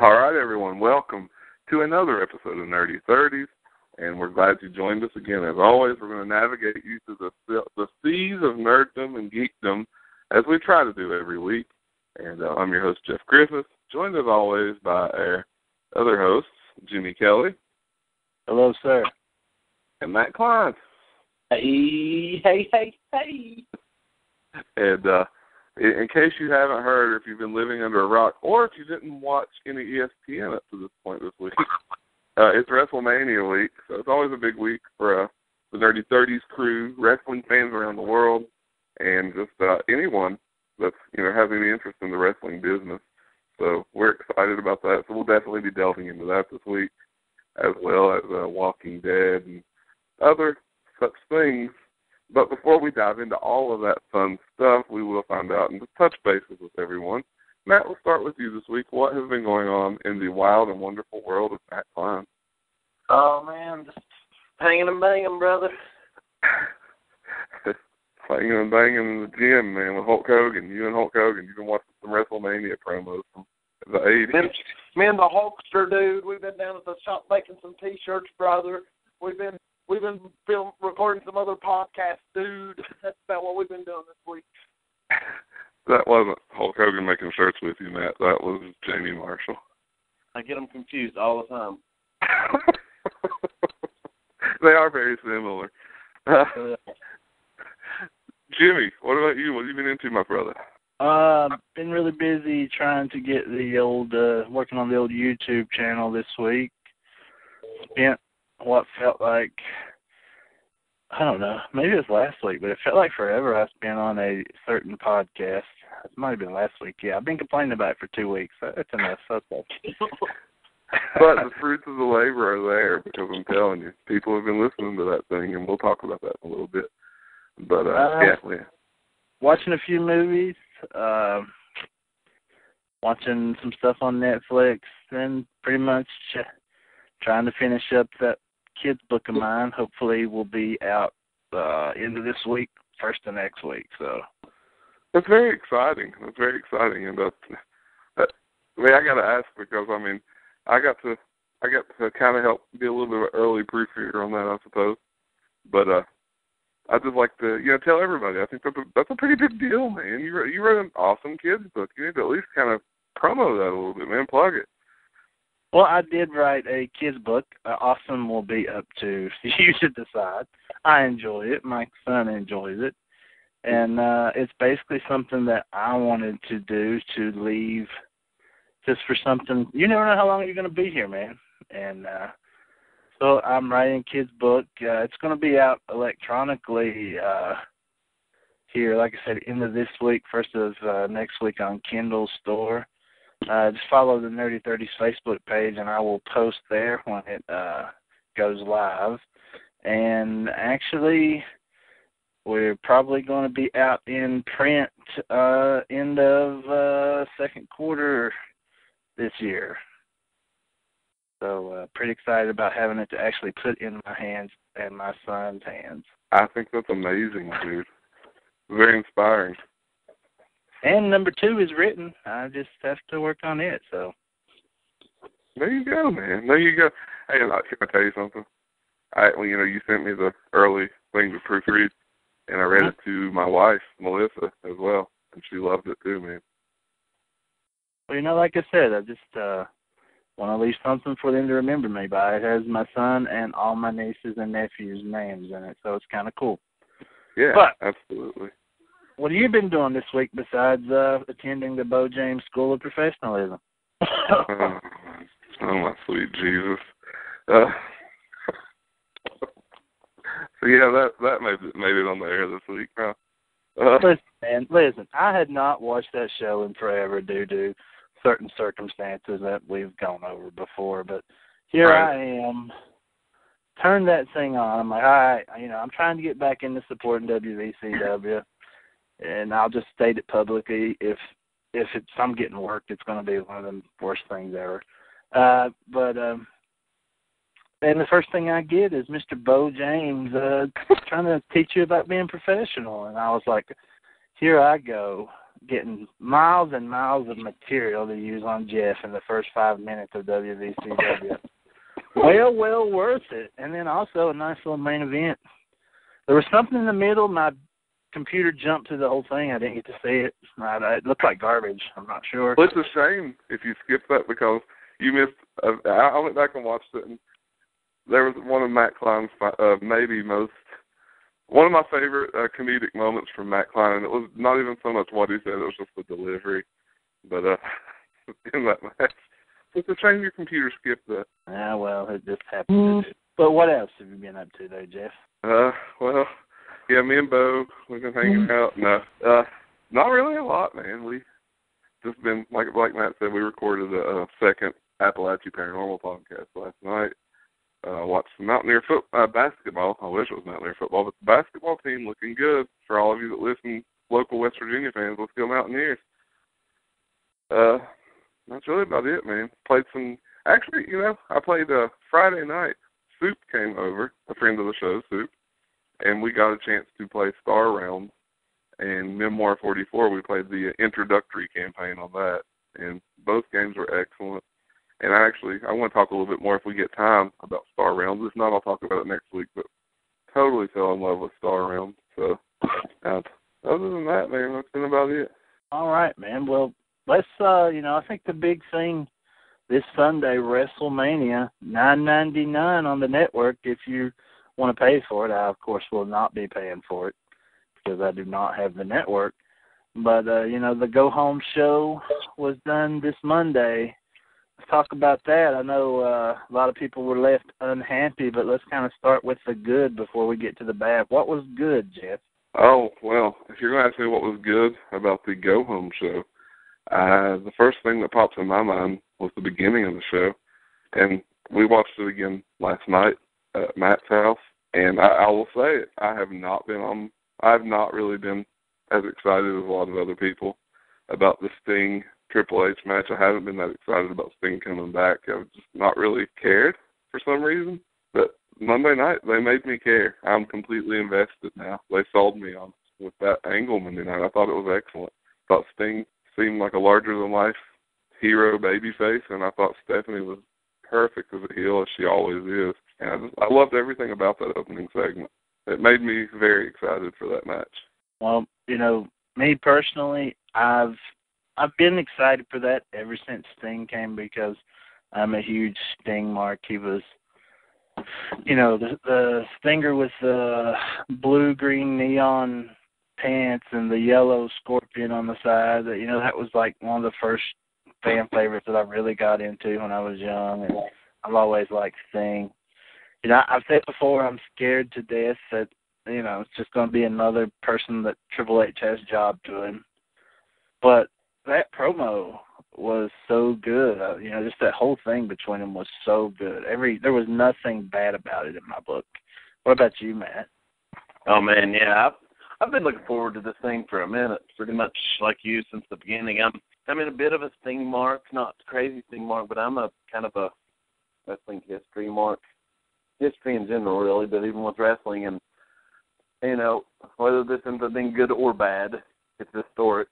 All right, everyone. Welcome to another episode of Nerdy Thirties, and we're glad you joined us again. As always, we're going to navigate you through the the seas of nerddom and geekdom, as we try to do every week. And uh, I'm your host Jeff Griffith, joined as always by our other hosts, Jimmy Kelly. Hello, sir. And Matt Klein. Hey, hey, hey, hey. And uh, in case you haven't heard, or if you've been living under a rock, or if you didn't watch any ESPN up to this point this week, uh, it's WrestleMania week, so it's always a big week for uh, the Nerdy Thirties crew, wrestling fans around the world, and just uh, anyone that's you know has any interest in the wrestling business. So we're excited about that. So we'll definitely be delving into that this week, as well as uh, Walking Dead and other such things but before we dive into all of that fun stuff, we will find out and just touch bases with everyone. Matt, we'll start with you this week. What has been going on in the wild and wonderful world of Matt Klein? Oh man, just hanging and banging, brother. hanging and banging in the gym, man, with Hulk Hogan. You and Hulk Hogan. You've been watching some WrestleMania promos from the '80s. Me and the Hulkster dude. We've been down at the shop making some T-shirts, brother. We've been We've been film recording some other podcasts, dude. That's about what we've been doing this week. That wasn't Hulk Hogan making shirts with you, Matt. That was Jamie Marshall. I get them confused all the time. they are very similar. Uh, Jimmy, what about you? What have you been into, my brother? Uh, been really busy trying to get the old, uh, working on the old YouTube channel this week. Spent what felt like I don't know, maybe it was last week, but it felt like forever I've been on a certain podcast. It might have been last week. Yeah, I've been complaining about it for two weeks. That's enough. That's okay. but the fruits of the labor are there because I'm telling you, people have been listening to that thing, and we'll talk about that in a little bit. But uh, uh yeah, yeah, watching a few movies, uh, watching some stuff on Netflix, and pretty much trying to finish up that kids book of mine. Hopefully, will be out uh end of this week, first of next week. So that's very exciting. That's very exciting, and that's. That, I mean, I got to ask because I mean, I got to I got to kind of help be a little bit of an early proofreader on that, I suppose. But uh I just like to you know tell everybody. I think that's a that's a pretty big deal, man. You wrote, you wrote an awesome kids book. You need to at least kind of promo that a little bit, man. Plug it. Well, I did write a kids book. Uh, awesome will be up to you to decide. I enjoy it. My son enjoys it, and uh it's basically something that I wanted to do to leave just for something. You never know how long you're going to be here, man. And uh so I'm writing kids book. Uh, it's going to be out electronically uh here, like I said, end of this week, first of uh, next week on Kindle store uh, just follow the Nerdy Thirties Facebook page, and I will post there when it uh, goes live. And actually, we're probably going to be out in print uh, end of uh, second quarter this year. So uh, pretty excited about having it to actually put in my hands and my son's hands. I think that's amazing, dude. Very inspiring. And number two is written. I just have to work on it. So. There you go, man. There you go. Hey, can I tell you something? I, well, you know, you sent me the early thing to proofread, and I read it to my wife, Melissa, as well, and she loved it too, man. Well, you know, like I said, I just uh want to leave something for them to remember me by. It has my son and all my nieces and nephews' names in it, so it's kind of cool. Yeah, but, absolutely. What have you been doing this week besides uh, attending the Bo James School of Professionalism? oh, oh, my sweet Jesus. Uh, so yeah, that that made it, made it on the air this week. Huh? Uh, listen, man, listen. I had not watched that show in forever due to certain circumstances that we've gone over before, but here right. I am. Turn that thing on. I'm like, all right, you know, I'm trying to get back into supporting WVCW and I'll just state it publicly. If if it's I'm getting worked, it's going to be one of the worst things ever. Uh, but um, and the first thing I get is Mr. Bo James uh, trying to teach you about being professional, and I was like, here I go getting miles and miles of material to use on Jeff in the first five minutes of WVCW. well, well worth it. And then also a nice little main event. There was something in the middle. My computer jumped to the whole thing. I didn't get to see it. It looked like garbage. I'm not sure. Well, it's a shame if you skip that because you missed. Uh, I went back and watched it, and there was one of Matt Klein's uh, maybe most one of my favorite uh, comedic moments from Matt Klein. And it was not even so much what he said; it was just the delivery. But uh in that match, it's a shame your computer skipped that. Ah, well, it just happened. But what else have you been up to, though, Jeff? Uh, well, yeah, me and Bo, we've been hanging out. No, uh, not really a lot, man. We just been like like Matt said, we recorded a, a second Appalachian Paranormal podcast last night. Uh, watched the Mountaineer foot uh, basketball. I wish it was Mountaineer football, but the basketball team looking good. For all of you that listen, local West Virginia fans, let's go Mountaineers. Uh, that's really about it, man. Played some. Actually, you know, I played uh, Friday night. Soup came over, a friend of the show, Soup, and we got a chance to play Star Realms and Memoir 44. We played the introductory campaign on that, and both games were excellent. And I actually, I want to talk a little bit more if we get time about Star Realms. If not, I'll talk about it next week. But totally fell in love with Star Realms. So, uh, other than that, man, that's been about it. All right, man. Well, let's, uh, you know, I think the big thing this Sunday, WrestleMania, nine ninety nine on the network. If you want to pay for it, I of course will not be paying for it because I do not have the network. But uh, you know, the go home show was done this Monday let's talk about that. I know uh, a lot of people were left unhappy, but let's kind of start with the good before we get to the bad. What was good, Jeff? Oh well, if you're going to ask me what was good about the Go Home show, uh, the first thing that pops in my mind was the beginning of the show, and we watched it again last night at Matt's house. And I, I will say, it, I have not been on. I have not really been as excited as a lot of other people about the Sting Triple H match. I haven't been that excited about Sting coming back. I've just not really cared for some reason. But Monday night they made me care. I'm completely invested now. They sold me on with that angle Monday night. I thought it was excellent. I thought Sting seemed like a larger than life hero babyface, and I thought Stephanie was perfect as a heel as she always is. And I just I loved everything about that opening segment. It made me very excited for that match. Well, you know, me personally, I've I've been excited for that ever since Sting came because I'm a huge Sting mark. He was, you know, the the Stinger with the blue green neon pants and the yellow scorpion on the side. That you know that was like one of the first fan favorites that I really got into when I was young, and I've always liked Sting. You know, I've said before I'm scared to death that you know it's just going to be another person that Triple H has job him. But that promo was so good. Uh, you know, just that whole thing between them was so good. Every there was nothing bad about it in my book. What about you, Matt? Oh man, yeah, I've I've been looking forward to this thing for a minute, pretty much like you since the beginning. I'm I'm in a bit of a Sting mark, not crazy Sting mark, but I'm a kind of a wrestling history mark, history in general, really. But even with wrestling, and you know, whether this ends up being good or bad, it's historic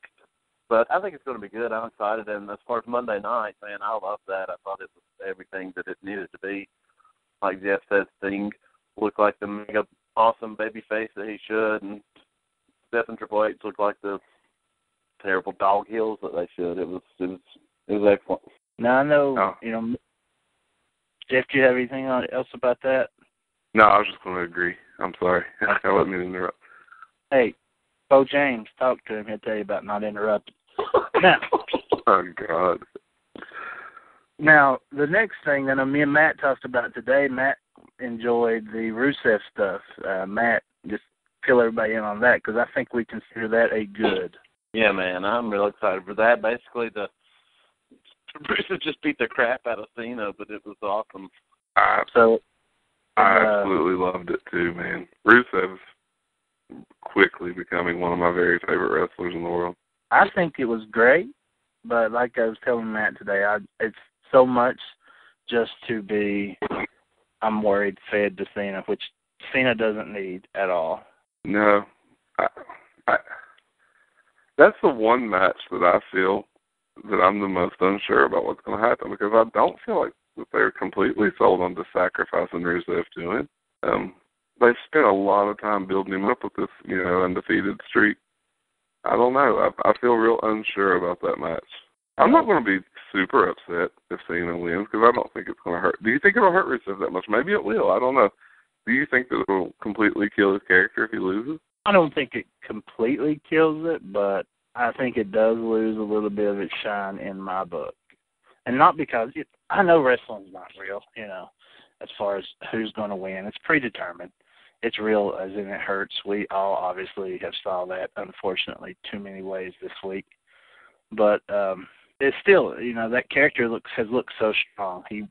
but I think it's going to be good. I'm excited. And as far as Monday night, man, I love that. I thought it was everything that it needed to be. Like Jeff said, Sting looked like the mega awesome baby face that he should, and Steph and Triple H looked like the terrible dog heels that they should. It was it was it was excellent. Now I know oh. you know. Jeff, do you have anything else about that? No, I was just going to agree. I'm sorry. I let me interrupt. Hey, Bo James, talk to him. He'll tell you about not interrupting now, oh God. Now the next thing that me and Matt talked about today, Matt enjoyed the Rusev stuff. Uh, Matt, just fill everybody in on that because I think we consider that a good. Yeah, man, I'm real excited for that. Basically, the Rusev just beat the crap out of Cena, but it was awesome. I, so, I uh, absolutely loved it too, man. Rusev quickly becoming one of my very favorite wrestlers in the world. I think it was great, but like I was telling Matt today, I it's so much just to be I'm worried fed to Cena, which Cena doesn't need at all. No, I, I that's the one match that I feel that I'm the most unsure about what's going to happen because I don't feel like that they're completely sold on the sacrificing Rusev to him. Um, they've spent a lot of time building him up with this, you know, undefeated streak. I don't know. I, I feel real unsure about that match. I'm not going to be super upset if Cena wins because I don't think it's going to hurt. Do you think it'll hurt Rusev that much? Maybe it will. I don't know. Do you think that it'll completely kill his character if he loses? I don't think it completely kills it, but I think it does lose a little bit of its shine in my book. And not because it, I know wrestling's not real, you know, as far as who's going to win. It's predetermined. It's real as in it hurts. We all obviously have saw that unfortunately too many ways this week. But um it's still, you know, that character looks has looked so strong. He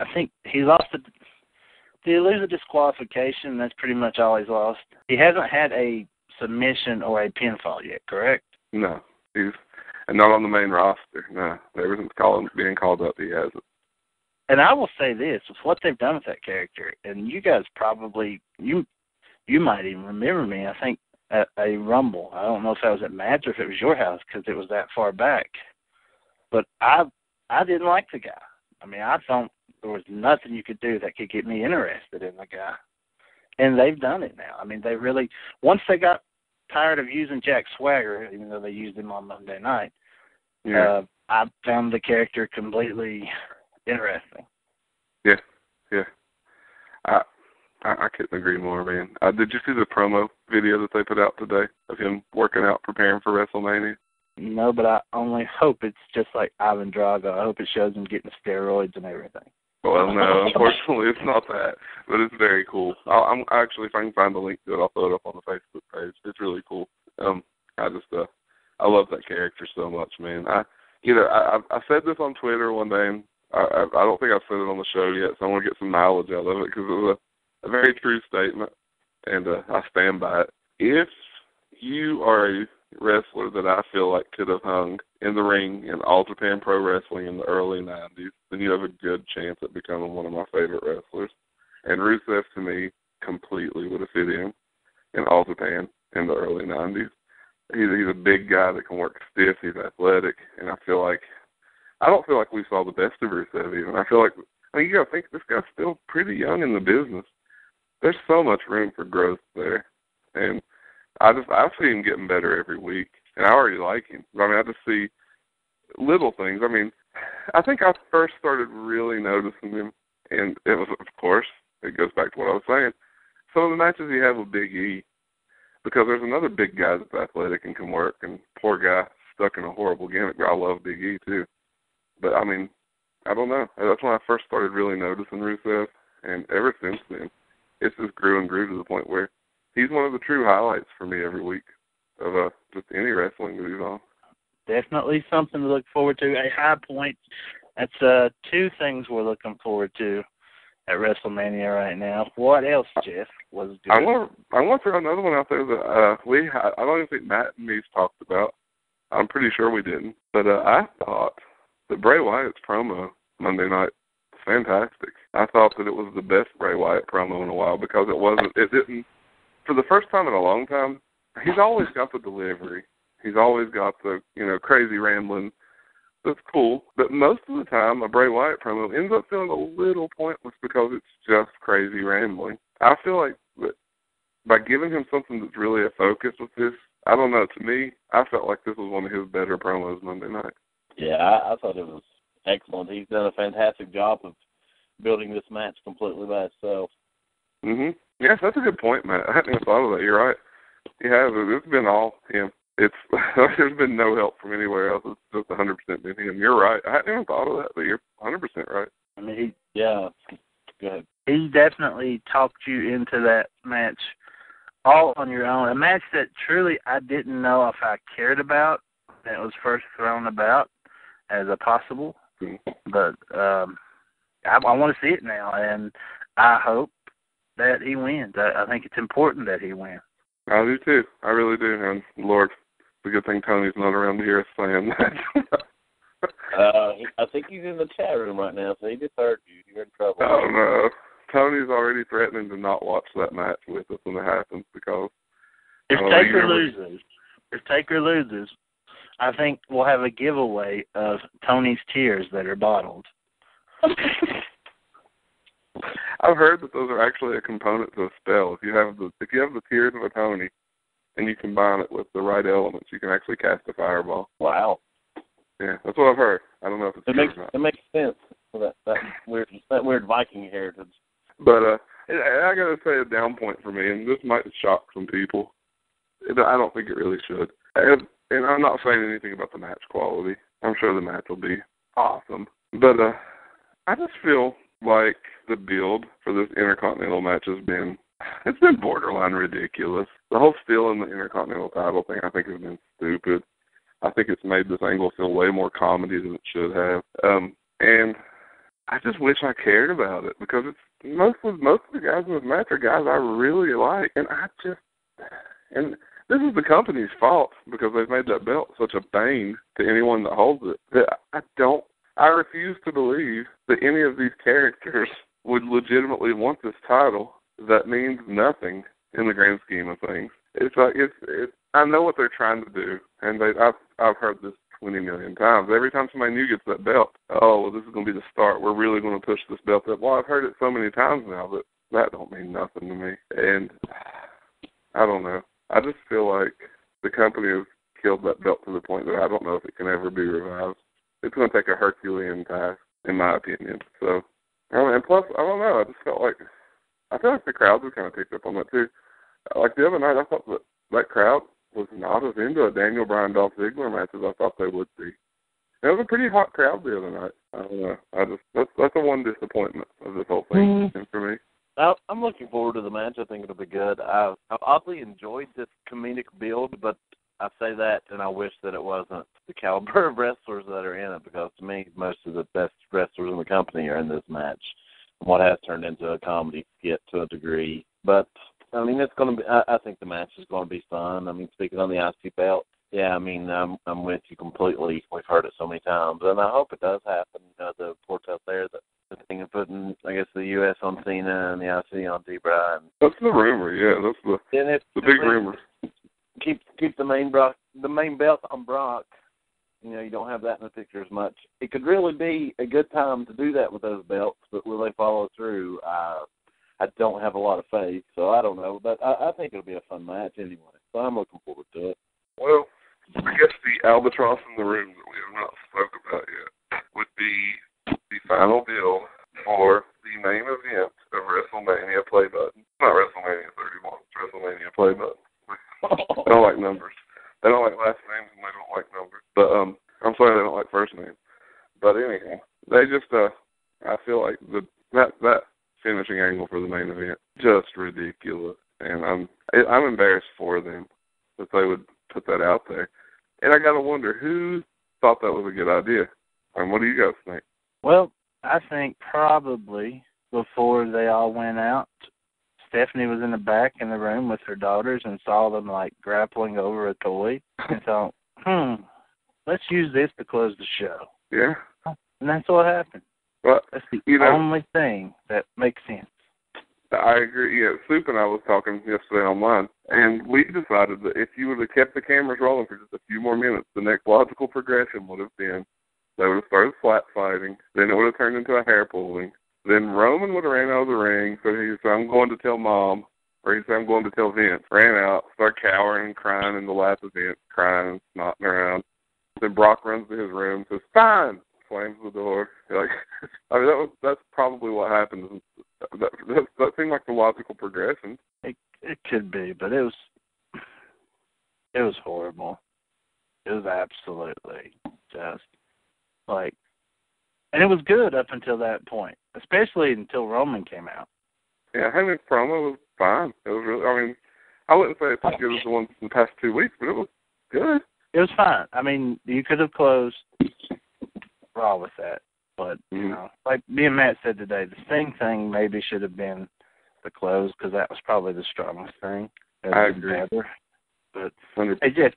I think he lost the did he lose a disqualification? That's pretty much all he's lost. He hasn't had a submission or a pinfall yet, correct? No, he's and not on the main roster. No, ever since calling, being called up, he hasn't. And I will say this: with what they've done with that character, and you guys probably you you might even remember me. I think at a Rumble. I don't know if that was at Matt's or if it was your house because it was that far back. But I I didn't like the guy. I mean, I thought there was nothing you could do that could get me interested in the guy. And they've done it now. I mean, they really once they got tired of using Jack Swagger, even though they used him on Monday night. Yeah. Uh, I found the character completely interesting. Yeah, yeah. I I, I couldn't agree more, man. Uh, did you see the promo video that they put out today of him working out, preparing for WrestleMania? No, but I only hope it's just like Ivan Drago. I hope it shows him getting steroids and everything. Well, no, unfortunately, it's not that, but it's very cool. I'll, I'm actually, if I can find the link to it, I'll throw it up on the Facebook page. It's really cool. Um, I just, uh, I love that character so much, man. I, you know, I, I said this on Twitter one day, and I, I, don't think I've said it on the show yet, so I want to get some mileage out of it because it was a, a very true statement, and uh, I stand by it. If you are a wrestler that I feel like could have hung in the ring in All Japan Pro Wrestling in the early '90s, then you have a good chance at becoming one of my favorite wrestlers. And Rusev to me completely would have fit in in All Japan in the early '90s. He's he's a big guy that can work stiff. He's athletic, and I feel like I don't feel like we saw the best of Rusev even. I feel like I mean you got to think this guy's still pretty young in the business. There's so much room for growth there, and I just I see him getting better every week, and I already like him. I mean, I just see little things. I mean, I think I first started really noticing him, and it was of course it goes back to what I was saying. Some of the matches he had with Big E, because there's another big guy that's athletic and can work, and poor guy stuck in a horrible gimmick. But I love Big E too, but I mean, I don't know. That's when I first started really noticing Rusev, and ever since then, it's just grew and grew to the point where he's one of the true highlights for me every week of uh, just any wrestling he's on. Definitely something to look forward to. A high point. That's uh, two things we're looking forward to at WrestleMania right now. What else, Jeff? Was good? I'm gonna I'm gonna throw another one out there that uh, we I don't even think Matt and me's talked about. I'm pretty sure we didn't, but uh, I thought that Bray Wyatt's promo Monday night was fantastic. I thought that it was the best Bray Wyatt promo in a while because it wasn't. It didn't for the first time in a long time, he's always got the delivery. He's always got the, you know, crazy rambling. That's cool. But most of the time, a Bray Wyatt promo ends up feeling a little pointless because it's just crazy rambling. I feel like that by giving him something that's really a focus with this, I don't know, to me, I felt like this was one of his better promos Monday night. Yeah, I, I thought it was excellent. He's done a fantastic job of building this match completely by itself. Mhm. Yes, that's a good point, Matt. I hadn't even thought of that. You're right. He has. It's been all him. It's there's been no help from anywhere else. It's just 100 percent been him. You're right. I hadn't even thought of that, but you're 100 percent right. I mean, he Yeah. Good. he definitely talked you into that match all on your own. A match that truly I didn't know if I cared about when it was first thrown about as a possible. Mhm. But um I, I want to see it now, and I hope that he wins. I, I think it's important that he wins. I do too. I really do. And Lord, it's a good thing Tony's not around to hear us saying that. Uh, I think he's in the chat room right now, so he just heard you. You're in trouble. oh no. Tony's already threatening to not watch that match with us when it happens because If Taker remember- loses, If Taker loses, I think we'll have a giveaway of Tony's tears that are bottled. I've heard that those are actually a component to a spell. If you have the if you have the tears of a Tony, and you combine it with the right elements, you can actually cast a fireball. Wow. Yeah, that's what I've heard. I don't know if it's It makes it makes sense for that that weird that weird Viking heritage. But uh, I I gotta say a down point for me, and this might shock some people. I don't think it really should. And, and I'm not saying anything about the match quality. I'm sure the match will be awesome. But uh, I just feel like the build for this Intercontinental match has been it's been borderline ridiculous. The whole stealing the Intercontinental title thing, I think, has been stupid. I think it's made this angle feel way more comedy than it should have. Um, and I just wish I cared about it because it's most of most of the guys in this match are guys I really like, and I just and this is the company's fault because they've made that belt such a bane to anyone that holds it that I don't. I refuse to believe that any of these characters would legitimately want this title. That means nothing in the grand scheme of things. It's like it's. it's I know what they're trying to do, and they. I've I've heard this twenty million times. Every time somebody new gets that belt, oh well, this is going to be the start. We're really going to push this belt up. Well, I've heard it so many times now that that don't mean nothing to me. And I don't know. I just feel like the company has killed that belt to the point that I don't know if it can ever be revived. It's going to take a Herculean task, in my opinion. So, I and plus, I don't know. I just felt like I feel like the crowds have kind of picked up on that too. Like the other night, I thought that that crowd was not as into a Daniel Bryan Dolph Ziggler match as I thought they would be. It was a pretty hot crowd the other night. I don't know. I just that's that's the one disappointment of this whole thing and for me. I, I'm looking forward to the match. I think it'll be good. I, I've oddly enjoyed this comedic build, but I say that and I wish that it wasn't the caliber of wrestlers that are in it because to me, most of the best wrestlers in the company are in this match. And What has turned into a comedy skit to a degree, but I mean, it's going to be. I, I think the match is going to be fun. I mean, speaking on the IC belt, yeah, I mean, I'm I'm with you completely. We've heard it so many times, and I hope it does happen. You know, the reports out there that the thing of putting, I guess, the U.S. on Cena and the IC on D-Bry, and That's the rumor. Yeah, that's the then if the big rumor. Keep keep the main Brock the main belt on Brock. You know, you don't have that in the picture as much. It could really be a good time to do that with those belts, but will they follow through? Uh, I don't have a lot of faith, so I don't know. But I, I think it'll be a fun match anyway. So I'm looking forward to it. Well, I guess the albatross in the room that we have not spoke about yet would be the final deal for the main event of WrestleMania Play Button. Not WrestleMania 31, it's WrestleMania Play Button. They don't like numbers. They don't like last names and they don't like numbers. But um, I'm sorry they don't like first names. But anyhow, they just uh, I feel like the that that finishing angle for the main event just ridiculous, and I'm I'm embarrassed for them that they would put that out there. And I gotta wonder who thought that was a good idea. And what do you guys think? Well, I think probably before they all went out, Stephanie was in the back in the room with her daughters and saw them like grappling over a toy and thought, hmm, let's use this to close the show. Yeah. And that's what happened. Well, That's the You know- only thing that makes sense. I agree. Yeah, Soup and I was talking yesterday online, and we decided that if you would have kept the cameras rolling for just a few more minutes, the next logical progression would have been they would have started flat fighting, then it would have turned into a hair pulling, then Roman would have ran out of the ring, so he said, "I'm going to tell mom," or he said, "I'm going to tell Vince." Ran out, started cowering and crying in the lap of Vince, crying and snotting around. Then Brock runs to his room, says, "Fine," slams the door. Like, I mean, that was that's probably what happened. That, that that seemed like the logical progression. It it could be, but it was it was horrible. It was absolutely just like and it was good up until that point. Especially until Roman came out. Yeah, Heyman's promo was fine. It was really. I mean, I wouldn't say it's as good as the ones in the past two weeks, but it was good. It was fine. I mean, you could have closed Raw with that. But, you Mhm. know, like me and Matt said today, the Sting thing maybe should have been the close because that was probably the strongest thing. It I agree. better. But Hundred Hey Jeff,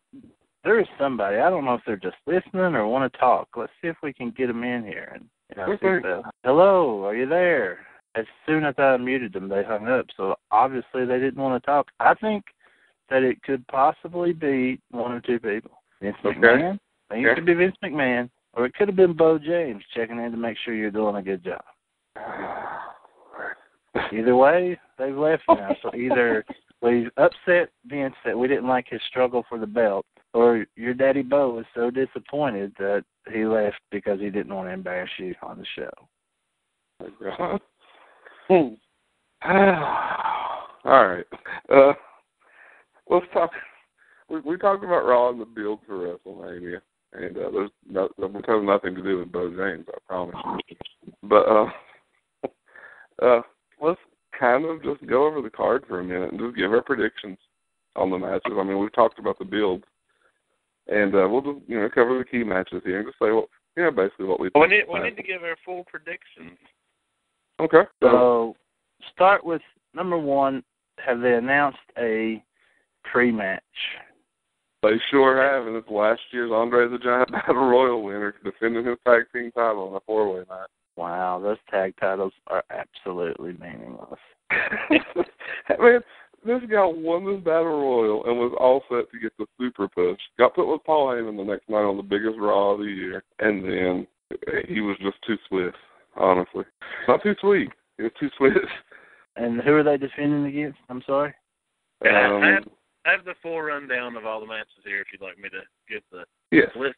there is somebody. I don't know if they're just listening or want to talk. Let's see if we can get them in here. And you know, Okay. hello, are you there? As soon as I muted them, they hung up. So obviously they didn't want to talk. I think that it could possibly be one or two people. Vince Okay. McMahon. I think Okay. it could be Vince McMahon, or it could have been Bo James checking in to make sure you're doing a good job. Either way, they've left now. So either we upset Vince that we didn't like his struggle for the belt, or your daddy Bo was so disappointed that he left because he didn't want to embarrass you on the show. God. All right. Uh, let's talk. We, we talked about Raw and the build for WrestleMania, and uh, there's no, which has nothing to do with Bo James, I promise. But uh, uh, let's kind of just go over the card for a minute and just give our predictions on the matches. I mean, we've talked about the build, and uh, we'll just you know cover the key matches here and just say what you know basically what we. We need we need to give our full predictions. Okay. So, start with number one. Have they announced a pre-match? They sure have, and it's last year's Andre the Giant Battle Royal winner defending his tag team title in a four way match. Wow, those tag titles are absolutely meaningless. Man, this guy won this Battle Royal and was all set to get the super push. Got put with Paul Heyman the next night on the biggest Raw of the year, and then he was just too swift, honestly. Not too sweet. He was too sweet. And who are they defending against? I'm sorry. Yeah, I Um, have, I have the full rundown of all the matches here if you'd like me to give the yes. list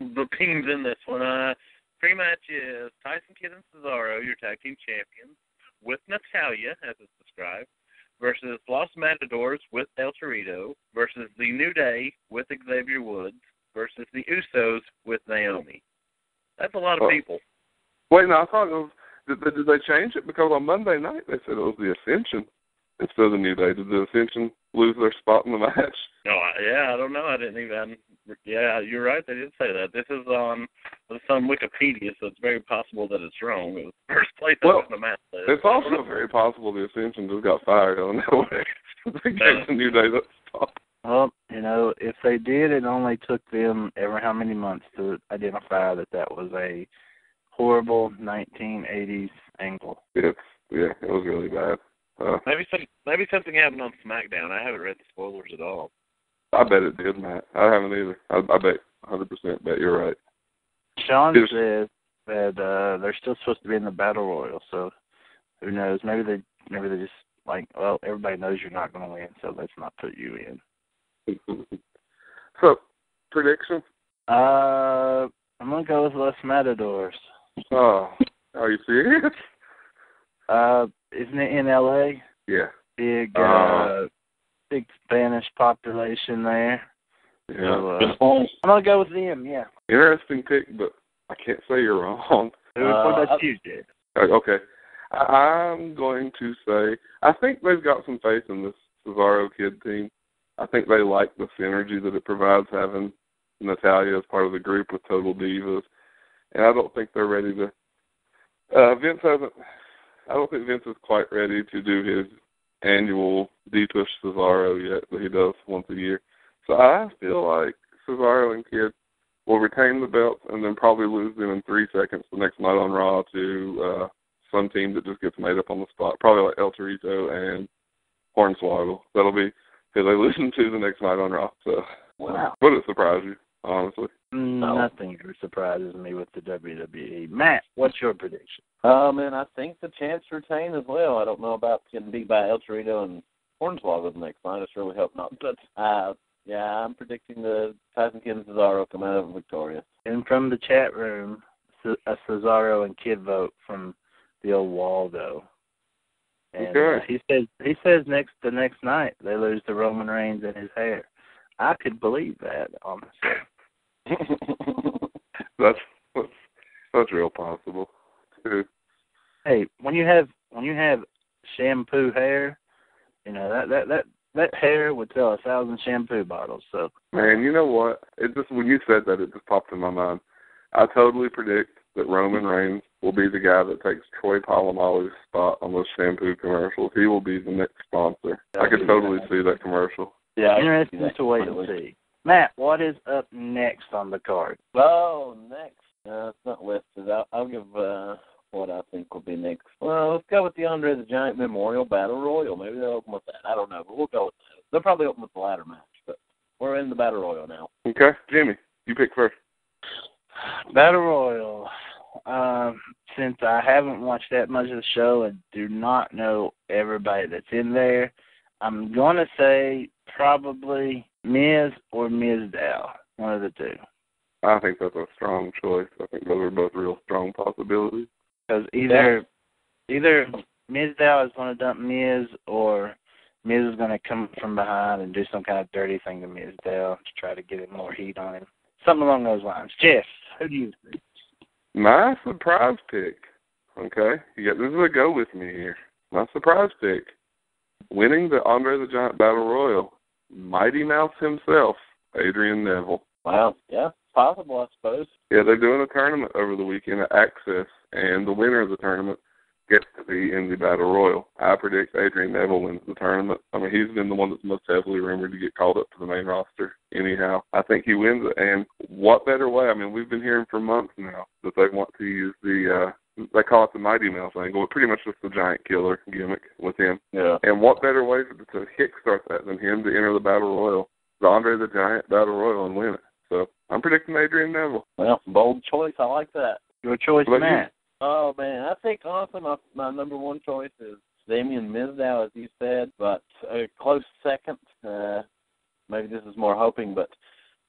the teams in this one. Uh pre-match is Tyson Kidd and Cesaro, your tag team champions, with Natalya, as it's described, versus Los Matadors with El Torito, versus the New Day with Xavier Woods, versus the Usos with Naomi. That's a lot of Oh. people. Wait, no, I thought it was. Did, did did they change it? Because on Monday night they said it was the Ascension instead of the New Day. Did the Ascension lose their spot in the match? No, I, yeah, I don't know. I didn't even. Yeah, you're right. They did say that. This is um, on it's on Wikipedia, so it's very possible that it's wrong. It was the first place Well, on the map list. It's also very possible the Ascension just got fired out of nowhere. they gave the New Day that spot. Well, you know, if they did, it only took them ever how many months to identify that that was a horrible 1980s angle. It's yeah, it was really bad. Uh, Maybe some maybe something happened on SmackDown. I haven't read the spoilers at all. I bet it did, Matt. I haven't either. I, I bet, hundred percent bet you're right. Sean Yes. says that uh they're still supposed to be in the battle royal, so who knows? Maybe they maybe they just like, well, everybody knows you're not going to win, so let's not put you in. so, prediction? Uh, I'm gonna go with Los Matadors. Oh, are you serious? Uh, isn't it in L.A.? Yeah, Big, Uh. uh, big Spanish population there. yeah. So, uh, I'm gonna go with them. Yeah. Interesting pick, but I can't say you're wrong. Who what Uh, about you, Jed? Uh, Okay. I- I'm going to say I think they've got some faith in this Cesaro Kidd team. I think they like the synergy that it provides having Natalya as part of the group with Total Divas, and I don't think they're ready to. Uh, Vince hasn't. I don't think Vince is quite ready to do his annual D-push Cesaro yet that he does once a year. So I feel like Cesaro and Kidd will retain the belts and then probably lose them in three seconds the next night on Raw to uh some team that just gets made up on the spot. Probably like El Torito and Hornswoggle. That'll be who they listen to the next night on Raw. So Wow. would it surprise you, honestly? Nothing ever surprises me with the WWE. Matt, what's your prediction? Um, and I think the chance retain as well. I don't know about getting beat by El Torito and Hornswoggle the next night. I surely hope not. But uh, yeah, I'm predicting the Tyson Kidd and Cesaro come out of victorious. And from the chat room, a Cesaro and Kidd vote from the old Waldo. And Okay. uh, he says he says next the next night they lose to Roman Reigns and his hair. I could believe that honestly. That's that's, that's real possible. too. Hey, when you have when you have shampoo hair, you know that that that that hair would sell a thousand shampoo bottles. So Man, you know what? It just when you said that, it just popped in my mind. I totally predict that Roman Reigns will be the guy that takes Troy Polamalu's spot on those shampoo commercials. He will be the next sponsor. I could totally see that commercial. yeah, interesting to wait and see. Matt, what is up next on the card? Oh, next. Uh, it's not listed. I'll, I'll give uh, what I think will be next. Well, let's go with the Andre the Giant Memorial Battle Royal. Maybe they'll open with that. I don't know, but we'll go with that. they'll probably open with the ladder match, but we're in the battle royal now. Okay, Jimmy, you pick first. Battle Royal. Um, since I haven't watched that much of the show and do not know everybody that's in there, I'm gonna say probably Miz or Mizdow, one of the two. I think that's a strong choice. I think those are both real strong possibilities. Because either either Mizdow is going to dump Miz, or Miz is going to come from behind and do some kind of dirty thing to Mizdow to try to get more heat on him. Something along those lines. Jeff, who do you think? My surprise pick. Okay, you got this is a go with me here. My surprise pick, winning the Andre the Giant Battle Royal, Mighty Mouse himself, Adrian Neville. Wow, yeah, possible, I suppose. Yeah, they're doing a tournament over the weekend at Access, and the winner of the tournament gets to be in the Battle Royal. I predict Adrian Neville wins the tournament. I mean, he's been the one that's most heavily rumored to get called up to the main roster. Anyhow, I think he wins it. And what better way? I mean, we've been hearing for months now that they want to use the. uh they call it the Mighty Mouse angle, pretty much just the giant killer gimmick with him. Yeah. And what better way to, kickstart that than him to enter the Battle Royal, the Andre the Giant Battle Royal, and win it? So I'm predicting Adrian Neville. Well, bold choice. I like that. Your choice, What about you? Oh man, I think honestly my my number one choice is Damien Mizdow, as you said, but a close second. Uh, maybe this is more hoping, but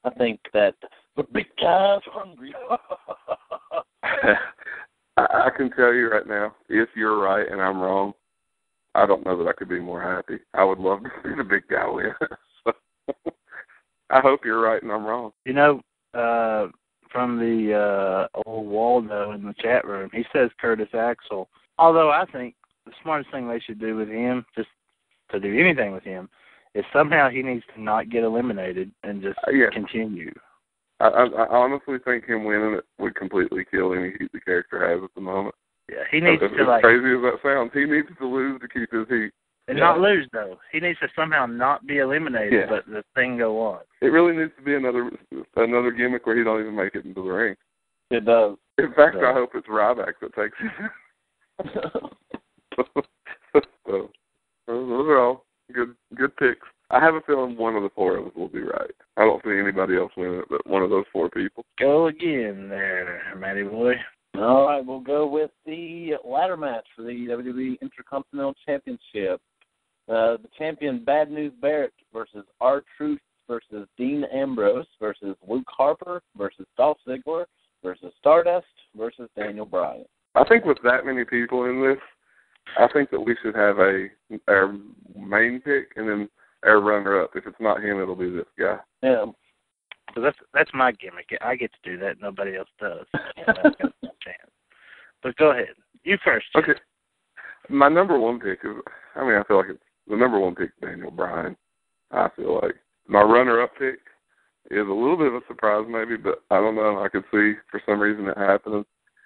I think that the big guy's hungry. I, I can tell you right now, if you're right and I'm wrong, I don't know that I could be more happy. I would love to see the big guy win. so, I hope you're right and I'm wrong. You know, uh, from the uh, old Waldo in the chat room, he says Curtis Axel. Although I think the smartest thing they should do with him, just to do anything with him, is somehow he needs to not get eliminated and just Uh, yeah. continue. I, I, I honestly think him winning it would completely kill any heat the character has at the moment. Yeah, he needs as, to as like crazy as that sounds, he needs to lose to keep his heat. and Yeah. not lose though. He needs to somehow not be eliminated, Yeah. but the thing go on. It really needs to be another another gimmick where he don't even make it into the ring. it does. In fact, Yeah. I hope it's Ryback that takes it. so those are all good good picks. I have a feeling one of the four of us will be right. I don't see anybody else winning it, but one of those four people. Go again there, Matty boy. All right, we'll go with the ladder match for the WWE Intercontinental Championship. Uh, the champion Bad News Barrett versus R Truth versus Dean Ambrose versus Luke Harper versus Dolph Ziggler versus Stardust versus Daniel Bryan. I think with that many people in this, I think that we should have a our main pick and then our runner up. If it's not him, it'll be this guy. Yeah. So that's that's my gimmick. I get to do that. Nobody else does. I've got no chance. But go ahead. You first. Jeff. Okay. My number one pick is, I mean, I feel like it's the number one pick, is Daniel Bryan. I feel like my runner-up pick is a little bit of a surprise, maybe, but I don't know. I could see for some reason it happening,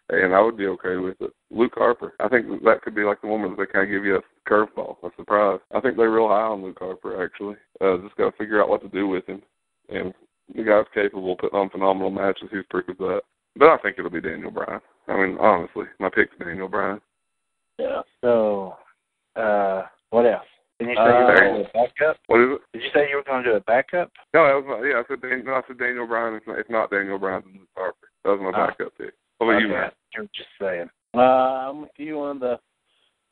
and I would be okay with it. Luke Harper. I think that could be like the woman that they kind of give you a curveball, a surprise. I think they're real high on Luke Harper, actually. Uh, just got to figure out what to do with him, and the guy's capable of putting on phenomenal matches. He's proved that. But I think it'll be Daniel Bryan. I mean, honestly, my pick's Daniel Bryan. Yeah. So, uh, what else? Did you say Uh, you were going to do a backup? What is it? Did you say you were going to do a backup? No, that was my, yeah. I said Dan, no, I said Daniel Bryan. It's not, it's not Daniel Bryan. It's Luke Harper. That was my Oh. backup pick. What about you, Okay. You were just saying. Uh, I'm with you on the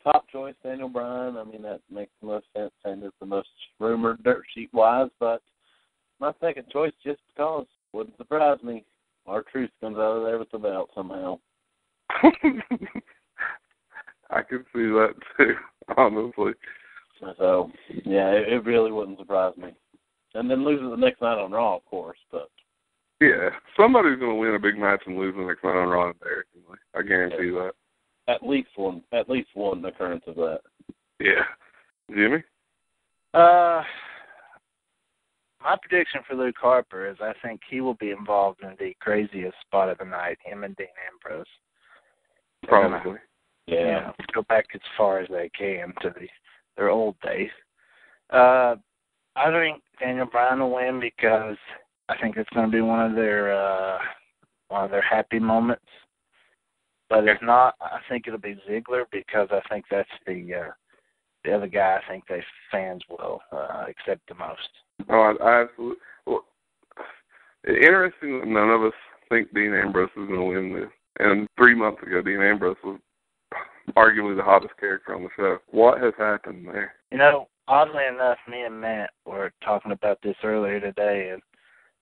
top choice, Daniel Bryan. I mean, that makes the most sense and is the most rumored dirt sheet wise. But my second choice, just because, wouldn't surprise me. R-Truth comes out of there with the belt somehow. I can see that too. Honestly, So, yeah, it, it really wouldn't surprise me. And then loses the next night on Raw, of course. But yeah. Somebody's going to win a big match and lose the next night on Raw and. I guarantee that. At least one, at least one occurrence of that. Yeah. Jimmy. Uh, my prediction for Luke Harper is I think he will be involved in the craziest spot of the night. Him and Dean Ambrose. They're gonna- Probably. Yeah. you know, go back as far as they can to the their old days. Uh, I think Daniel Bryan will win because I think it's going to be one of their uh, one of their happy moments. But if not, I think it'll be Ziggler because I think that's the uh, the other guy I think they fans will uh, accept the most. Oh, I, I absolutely. Well, interesting that none of us think Dean Ambrose is going to win this. And three months ago, Dean Ambrose was arguably the hottest character on the show. What has happened there? You know, oddly enough, me and Matt were talking about this earlier today, and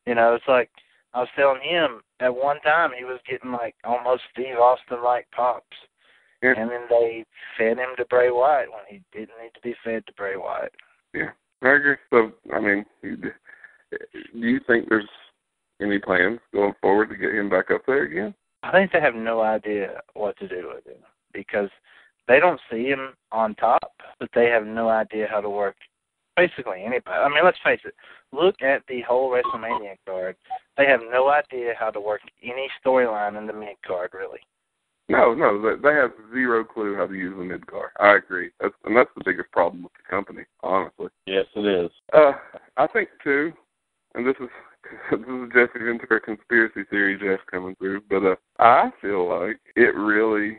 you know, it's like I was telling him at one time he was getting like almost Steve Austin like pops. Yeah. And then they fed him to Bray Wyatt when he didn't need to be fed to Bray Wyatt. Yeah, I agree. So, I mean, do you think there's any plans going forward to get him back up there again? I think they have no idea what to do with him because they don't see him on top, but they have no idea how to work basically anybody. I mean, let's face it. Look at the whole WrestleMania card. They have no idea how to work any storyline in the mid card, really. No, no, they, they have zero clue how to use the mid card. I agree, that's, and that's the biggest problem with the company, honestly. Yes, it is. Uh, I think too, and this is this is Jesse Ventura conspiracy theory Jeff coming through, but uh, I feel like it really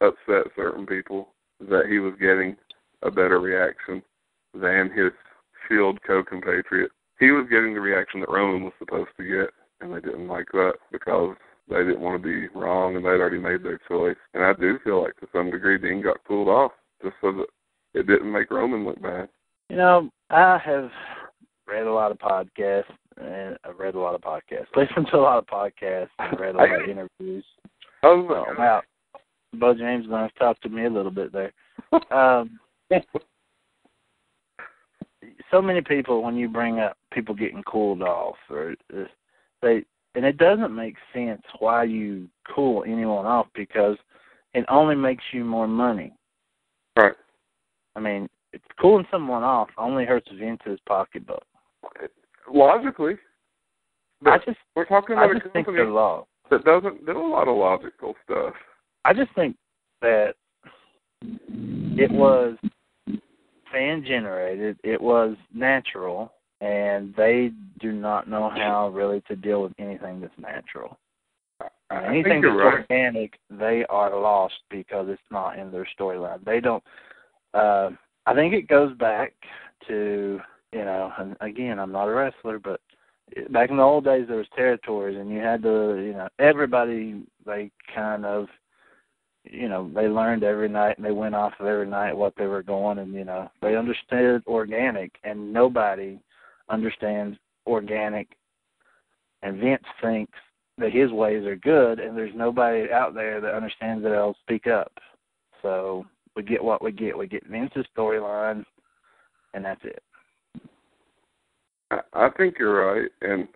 upset certain people that he was getting a better reaction than his Shield co-compatriot. He was getting the reaction that Roman was supposed to get, and they didn't like that because they didn't want to be wrong and they'd already made their choice. And I do feel like to some degree Dean got pulled off just so that it didn't make Roman look bad. You know, I have read a lot of podcasts and I've read a lot of podcasts, listened to a lot of podcasts, and read a lot of interviews. Oh, wow, Bo James is going to talk to me a little bit there. Um, so many people, when you bring up people getting cooled off, or uh, they, and it doesn't make sense why you cool anyone off because it only makes you more money. Right. I mean, it's cooling someone off only hurts Vince's pocketbook. Logically. But I just, we're talking I about a just think company they're law. that doesn't do a lot of logical stuff. I just think that it was fan generated, it was natural, and they do not know how really to deal with anything that's natural. I, anything that's right. organic, they are lost because it's not in their storyline. They don't. Uh, I think it goes back to you know, and again, I'm not a wrestler, but back in the old days there was territories, and you had to, you know, everybody they kind of, you know, they learned every night and they went off of every night what they were going, and you know, they understood organic, and nobody understands organic, and Vince thinks that his ways are good, and there's nobody out there that understands that I'll speak up. So we get what we get. We get Vince's storyline, and that's it. I, I think you're right, and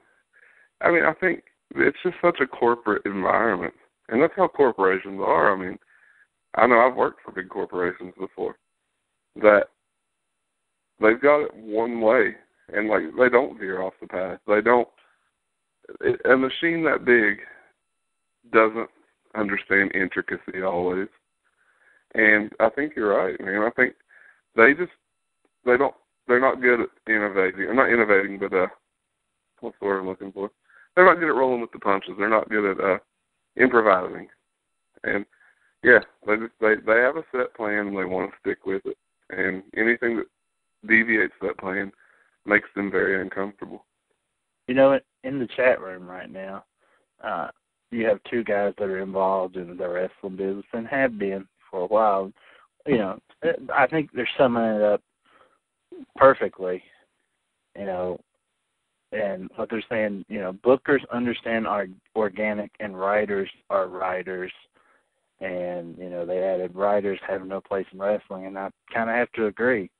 I mean, I think it's just such a corporate environment, and that's how corporations are. I mean, I know I've worked for big corporations before that they've got it one way, and like they don't veer off the path. They don't. It, a machine that big doesn't understand intricacy always, and I think you're right, man. I think they just they don't they're not good at innovating. Or not innovating, but uh, what's the word I'm looking for? They're not good at rolling with the punches. They're not good at uh, improvising. And yeah, they just they they have a set plan and they want to stick with it. And anything that deviates that plan makes them very uncomfortable. You know, in the chat room right now, uh, you have two guys that are involved in the wrestling business and have been for a while. You know, I think they're summing it up perfectly. You know, and what they're saying, you know, bookers understand our organic and writers are writers. And, you know, they added writers have no place in wrestling and I kinda have to agree.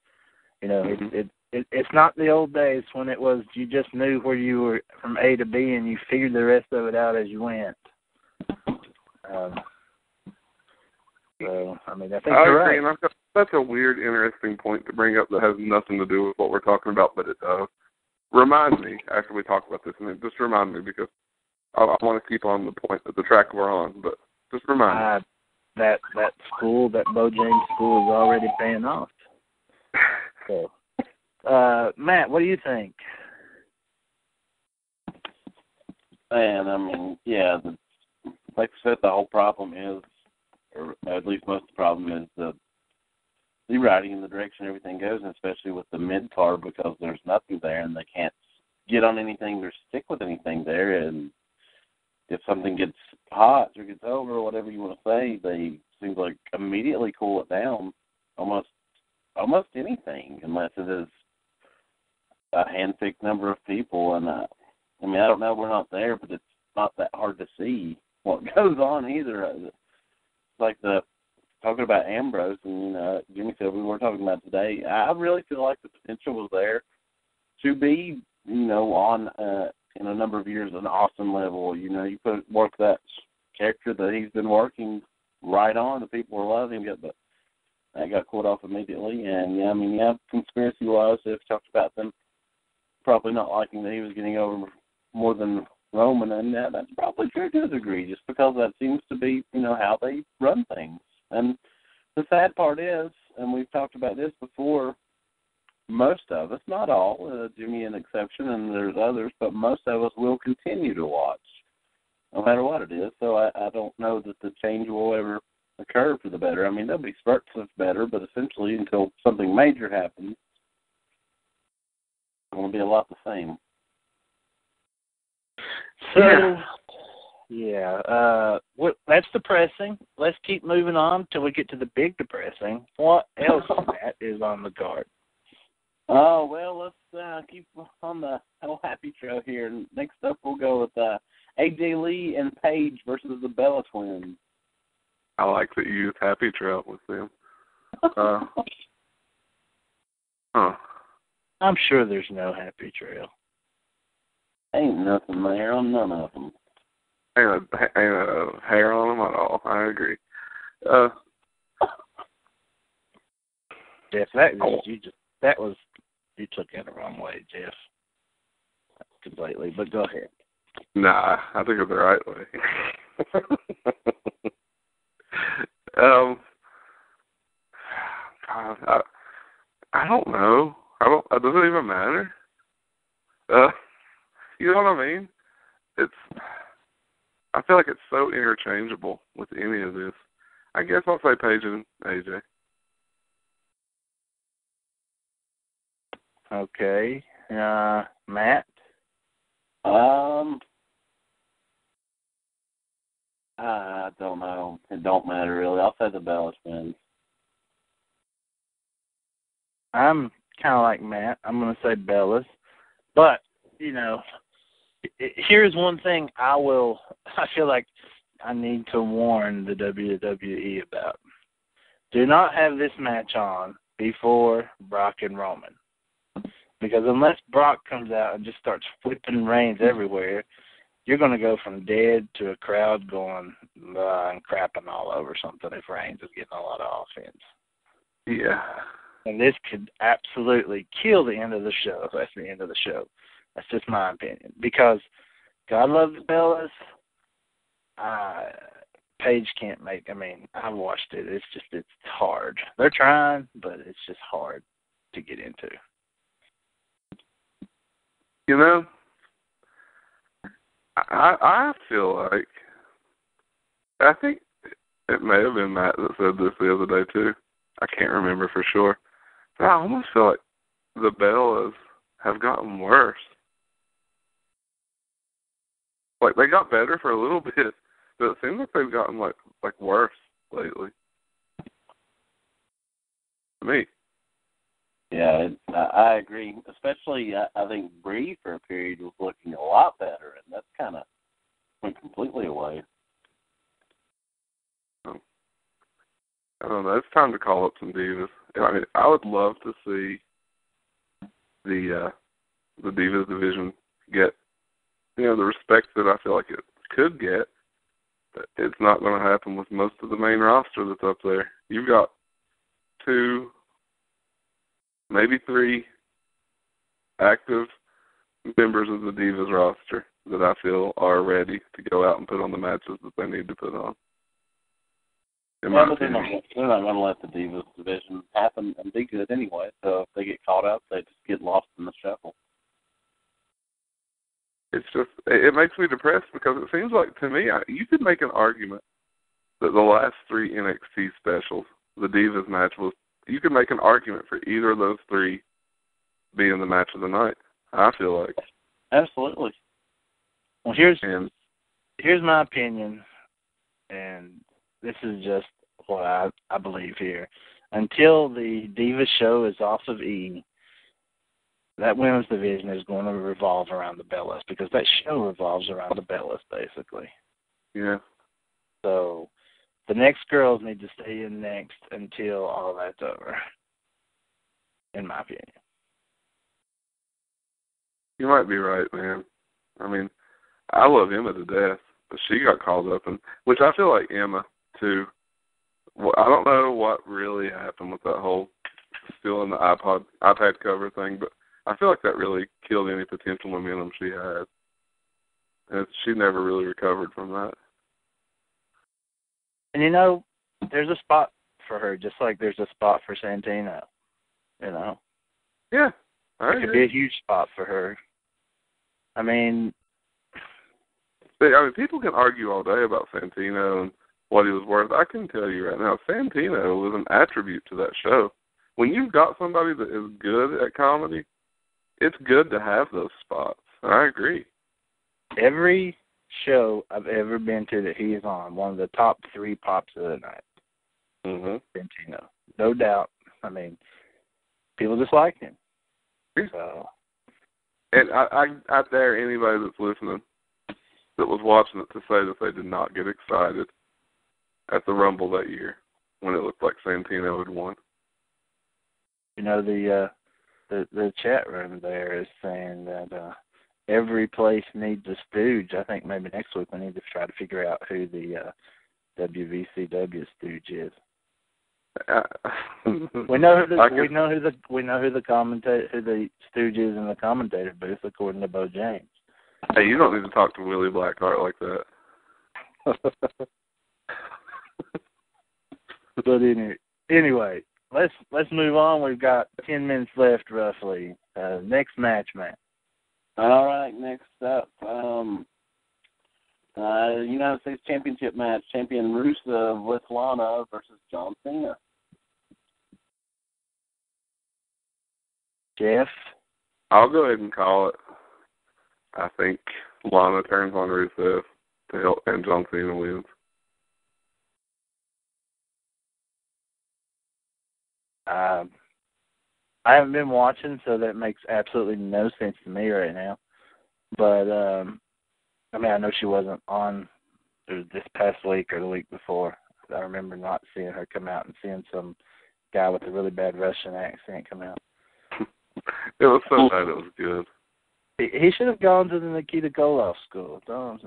You know, Mhm. it, it it it's not the old days when it was you just knew where you were from A to B and you figured the rest of it out as you went. Um so I mean I think I you're agree, right. and I've got, that's a weird, interesting point to bring up that has nothing to do with what we're talking about, but it does. Remind me after we talk about this, and just remind me because I, I want to keep on the point that the track we're on, but just remind me. Uh, that that school, that Bo James school is already paying off. So uh Matt, what do you think? And I mean, yeah, the, like I said, the whole problem is, or at least most of the problem is the you're riding in the direction everything goes, and especially with the mid card because there's nothing there and they can't get on anything or stick with anything there. And if something gets hot or gets over, or whatever you want to say, they seem like immediately cool it down, almost almost anything, unless it is a handpicked number of people. And uh, I mean, I don't know, we're not there, but it's not that hard to see what goes on either. It's like the talking about Ambrose and know Jimmy said we were talking about today. I really feel like the potential was there to be you know on uh, in a number of years an awesome level. You know you put work that character that he's been working right on. The people are loving him, but that got caught off immediately. And yeah, I mean yeah, conspiracy wise, they've talked about them probably not liking that he was getting over more than Roman, and that, that's probably true to a degree, just because that seems to be, you know, how they run things. And the sad part is, and we've talked about this before, most of us, not all, uh, Jimmy an exception, and there's others, but most of us will continue to watch, no matter what it is. So I, I don't know that the change will ever occur for the better. I mean, there'll be spurts of better, but essentially until something major happens, it's going to be a lot the same. So, yeah, uh, what, that's depressing. Let's keep moving on till we get to the big depressing. What else, Matt, is on the card? Oh well, let's uh, keep on the whole happy trail here. Next up, we'll go with uh, AJ Lee and Paige versus the Bella Twins. I like that you use happy trail with them. Uh, huh. I'm sure there's no happy trail. Ain't nothing there on none of them. Ain't a, ain't a hair on them at all. I agree. Uh, Jeff, that was, you just that was you took it the wrong way, Jeff. Completely, but go ahead. nah, I think it's the right way. um, God, I, I don't know. I don't. It doesn't even matter. Uh, you know what I mean? It's. I feel like it's so interchangeable with any of this. I guess I'll say Paige and AJ. Okay, uh, Matt. Um, I don't know. It don't matter really. I'll say the Bella Twins. I'm kind of like Matt. I'm going to say Bellas, but you know, here's one thing I will. I feel like I need to warn the WWE about. Do not have this match on before Brock and Roman. Because unless Brock comes out and just starts flipping Reigns everywhere, you're going to go from dead to a crowd going uh, and crapping all over something if Reigns is getting a lot of offense. Yeah. And this could absolutely kill the end of the show. That's the end of the show. That's just my opinion. Because God loves the Bellas. Uh, Paige can't make. I mean, I've watched it. It's just it's hard. They're trying, but it's just hard to get into. You know, I I feel like I think it may have been Matt that said this the other day too. I can't remember for sure. But I almost feel like the Bellas have gotten worse. Like they got better for a little bit, but it seems like they've gotten like like worse lately. To me. Yeah, I, agree. Especially, I, think Brie for a period was looking a lot better, and that's kind of went completely away. Oh. I don't know. It's time to call up some divas. I mean, I would love to see the uh the divas division get you know the respect that I feel like it could get. It's not going to happen with most of the main roster that's up there. You've got two, maybe three active members of the Divas roster that I feel are ready to go out and put on the matches that they need to put on. In but they're not, they're not going to let the Divas division happen and be good anyway. So if they get caught up, they just get lost in the shuffle. It's just it makes me depressed because it seems like to me I, you could make an argument that the last three NXT specials, the Divas match was you could make an argument for either of those three being the match of the night. I feel like. Absolutely. Well, here's And here's my opinion, and this is just what I I believe here. Until the Diva show is off of E, that women's division is going to revolve around the Bellas because that show revolves around the Bellas basically. yeah, So the next girls need to stay in next until all that's over. In my opinion. you might be right, man. I mean, I love Emma to death, but she got called up, and which I feel like Emma too. Well, I don't know what really happened with that whole stealing the iPod iPad cover thing, but I feel like that really killed any potential momentum she had, and she never really recovered from that. And you know, there's a spot for her, just like there's a spot for Santino. You know, Yeah, it could be a huge spot for her. I mean, I mean, people can argue all day about Santino and what he was worth. I can tell you right now, Santino was an attribute to that show. When you've got somebody that is good at comedy, it's good to have those spots. I agree. every show I've ever been to that he is on, one of the top three pops of the night, hmm Santino. No doubt. I mean, people just like him. So And I, I, I dare anybody that's listening that was watching it to say that they did not get excited at the Rumble that year when it looked like Santino had won. you know the uh the the chat room there is saying that uh every place needs a stooge. I think maybe next week we need to try to figure out who the uh WVCW stooge is. We know who the I we know who the we know who the commentator who the stooge is in the commentator booth according to Bo James. Hey, you don't need to talk to Willie Blackheart like that. but any, anyway, let's let's move on. We've got ten minutes left roughly. Uh, next match, man. All right, next up, um, uh, United States Championship match: champion Rusev with Lana versus John Cena. Jeff. I'll go ahead and call it. I think Lana turns on Rusev to help, and John Cena wins. Um, I haven't been watching, so that makes absolutely no sense to me right now. But um, I mean, I know she wasn't on this past week or the week before. I remember not seeing her come out and seeing some guy with a really bad Russian accent come out. It was so bad it was good. He, he should have gone to the Nikita Koloff school. That's all.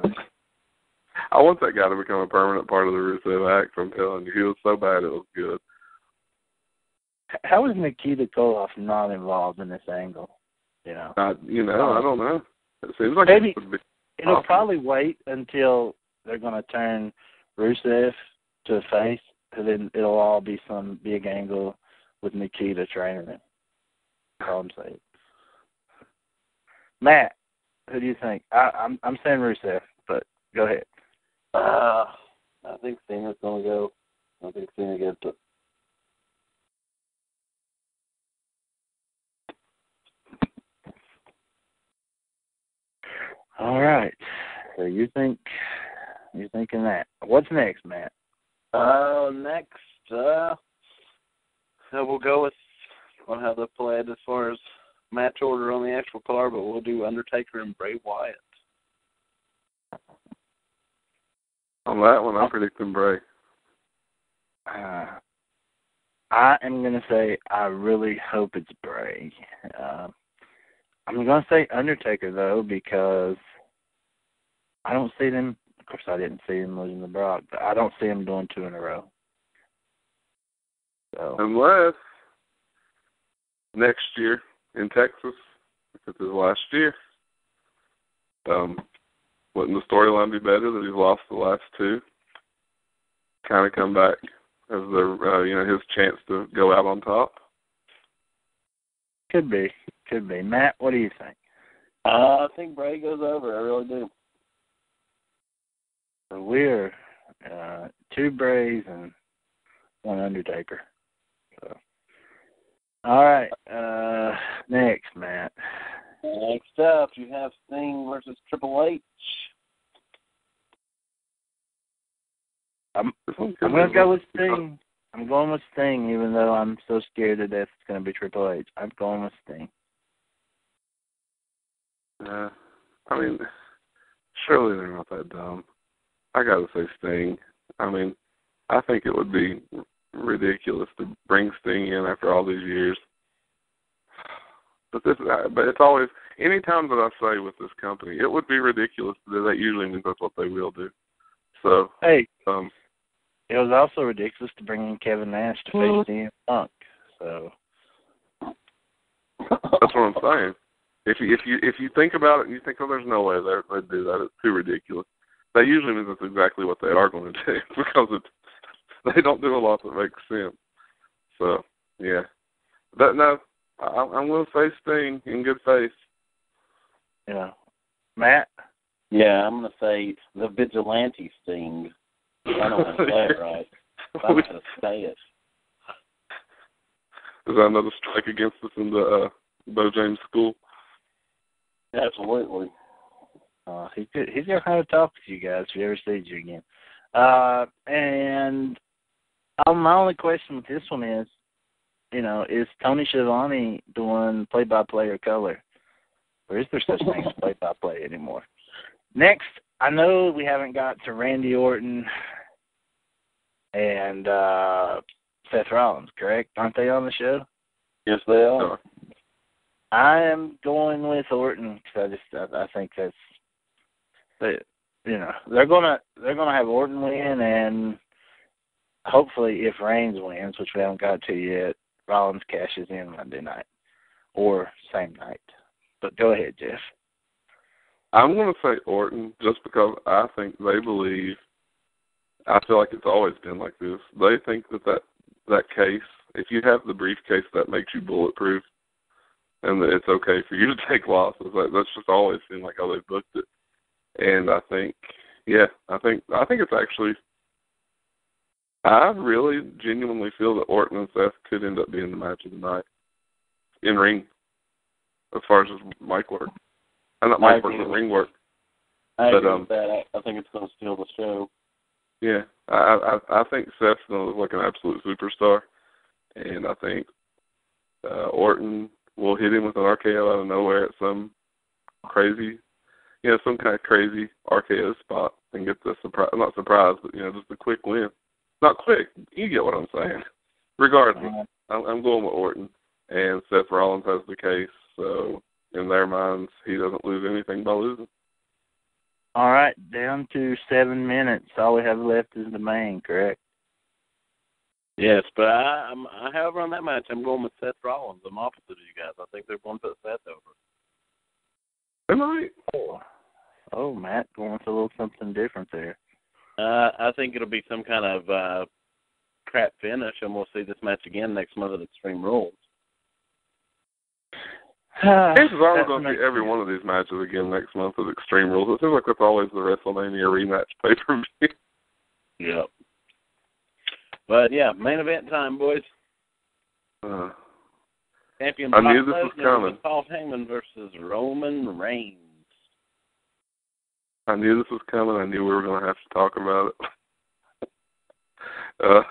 I want that guy to become a permanent part of the Rusev act. I'm telling you, he was so bad it was good. How is Nikita Koloff not involved in this angle? You know, I, you know, I don't know. It seems like Maybe- it would be. it'll Awesome. probably wait until they're going to turn Rusev to a face, and then it'll all be some big angle with Nikita training him. That's all I'm saying. Matt, who do you think? I, I'm I'm saying Rusev, but go ahead. Uh, I think Cena's gonna go. I think Cena gets it. All right. So you think you're thinking that? What's next, Matt? Uh, next, uh, so we'll go with. on how they played as far as match order on the actual card, but we'll do Undertaker and Bray Wyatt. On that one, I'm predicting Bray. Uh, I am gonna say I really hope it's Bray. Uh, I'm gonna say Undertaker though because I don't see them. Of course, I didn't see them losing the Brock, but I don't see them doing two in a row. So Unless next year in Texas, if it's his last year, um, wouldn't the storyline be better that he's lost the last two? Kind of come back as the uh, you know his chance to go out on top. could be, could be. Matt, what do you think? Uh, I think Bray goes over. I really do. So we're uh, two Brays and one Undertaker. So All right. Uh, next, Matt. Next up, you have Sting versus Triple H. I'm I'm gonna gonna go with Sting. I'm going with Sting, even though I'm so scared to death it's gonna be Triple H. I'm going with Sting. Uh, I mean, surely they're not that dumb. I gotta say Sting. I mean, I think it would be ridiculous to bring Sting in after all these years. But this, but it's always any time that I say with this company, it would be ridiculous to do that. Usually means that's what they will do. So, Hey, um, it was also ridiculous to bring in Kevin Nash to face CM Punk. So That's what I'm saying. If you if you if you think about it and you think, oh, there's no way they they'd do that, it's too ridiculous. That usually means that's exactly what they are going to do because it's they don't do a lot that makes sense. So yeah, but no, I, I'm going to say Sting in good faith. Yeah, Matt. Yeah, I'm gonna say the vigilante Sting. I don't want to say it right. but I'm gonna say it. Is that another strike against us in the uh, Bo James school? Absolutely. Uh, he could, he's gonna have to talk to you guys if he ever sees you again. Uh, and um, my only question with this one is, you know, is Tony Schiavone doing play-by-play or color, or is there such thing as play-by-play anymore? Next, I know we haven't got to Randy Orton and uh Seth Rollins, correct? Aren't they on the show? Yes, they are. I am going with Orton because I just I, I think that's they you know they're gonna they're gonna have Orton win and hopefully if Reigns wins, which we haven't got to yet, Rollins cashes in Monday night or same night. But go ahead, Jeff. I'm to say Orton just because I think they believe. I feel like it's always been like this. They think that that that case, if you have the briefcase, that makes you bulletproof, and it's okay for you to take losses. Like, that's just always seemed like how they booked it. And I think, yeah, I think I think it's actually. I really genuinely feel that Orton and Seth could end up being the match of the night in ring, as far as just mic work. And not mic work, but ring work. I But, agree um, with that. I, I think it's gonna steal the show. Yeah, I I I think Seth's gonna look like an absolute superstar, and I think uh, Orton will hit him with an RKO out of nowhere at some crazy, you know, some kind of crazy RKO spot and get the surprise, not surprise, but you know, just a quick win. Not quick, you get what I'm saying. Regardless, I'm, I'm going with Orton, and Seth Rollins has the case, so in their minds, he doesn't lose anything by losing. All right, down to seven minutes. All we have left is the main, correct? Yes, but I, I'm, I, however, on that match, I'm going with Seth Rollins. I'm opposite of you guys. I think they're going to put Seth over. They might. Oh, oh, Matt going for a little something different there. Uh, I think it'll be some kind of uh, crap finish, and we'll see this match again next month at Extreme Rules. Chances are we're That going to makes see every one of these matches again next month with Extreme Rules. It seems like that's always the WrestleMania rematch pay per view. Yep. But yeah, main event time, boys. Uh, Champion I Brock knew this was coming. Paul Heyman versus Roman Reigns. I knew this was coming. I knew we were going to have to talk about it. uh,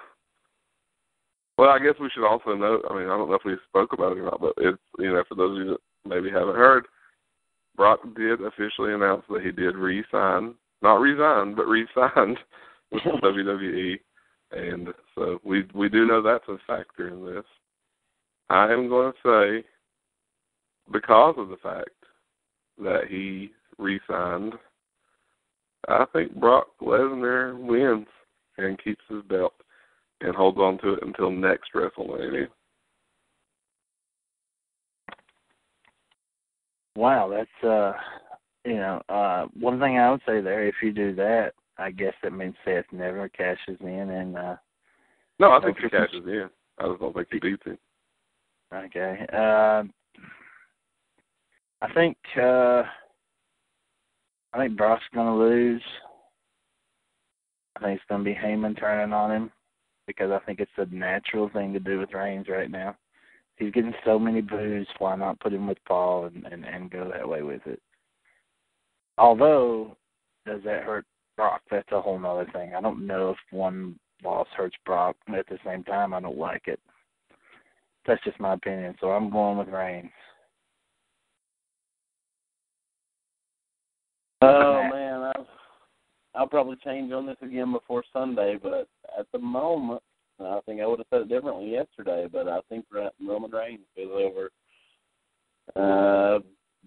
well, I guess we should also note. I mean, I don't know if we spoke about it or not, but it's you know for those of you that maybe haven't heard, Brock did officially announce that he did re-sign, not resign, but re-signed with WWE, and so we we do know that's a factor in this. I am going to say, because of the fact that he re-signed, I think Brock Lesnar wins and keeps his belt and holds on to it until next WrestleMania. Wow, that's uh you know, uh one thing I would say there, if you do that, I guess that means Seth never cashes in and uh No, I think he cashes in. I just don't think he beats him. okay. Uh I think uh I think Brock's gonna lose. I think it's gonna be Heyman turning on him because I think it's the natural thing to do with Reigns right now. he's getting so many boos. Why not put him with Paul and and, and go that way with it? Although, does that hurt Brock? That's a whole other thing. I don't know if one loss hurts Brock. At the same time, I don't like it. That's just my opinion. So I'm going with Reigns. Oh man, I'll, I'll probably change on this again before Sunday, but at the moment, I think I would have said it differently yesterday. But I think Roman Reigns goes over. Uh,